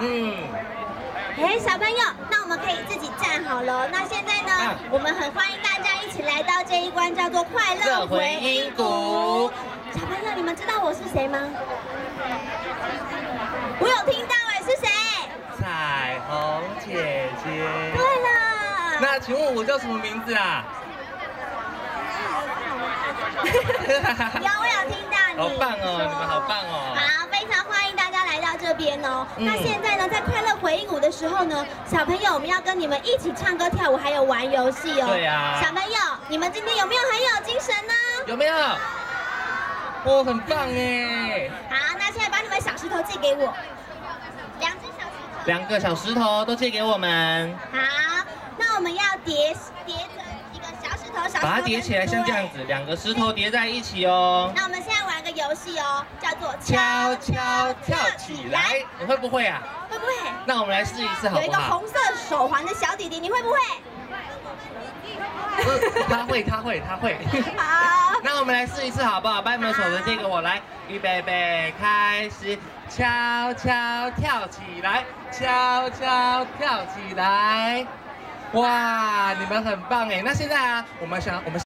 嗯，哎，小朋友，那我们可以自己站好了。那现在呢，嗯我们很欢迎大家一起来到这一关叫做快乐乐回音谷。小朋友，你们知道我是谁吗？我有听到哎，是谁？彩虹姐姐。对了，那请问我叫什么名字啊？有我有听到你。好棒哦，你们好棒哦。好，非常欢迎大家来到这边哦。嗯那现在呢，在快乐回忆舞的时候呢，小朋友我们要跟你们一起唱歌、跳舞，还有玩游戏哦。对呀小朋友，你们今天有没有很有精神呢？有没有？哦，很棒哎！好，那现在把你们小石头借给我，两只小石头。两个小石头都借给我们，好，那我们要叠叠把它叠起来，像这样子，两个石头叠在一起哦。那我们现在玩个游戏哦，叫做悄悄跳起来，你会不会啊？会不会？那我们来试一次好不好有一？个红色手环的小弟弟，你会不会？他会，他会，他会。好。那我们来试一次好不好？把你们的手的借给我来，预备备，开始，悄悄跳起来，悄悄跳起来。哇，你们很棒哎！那现在啊，我们想我们。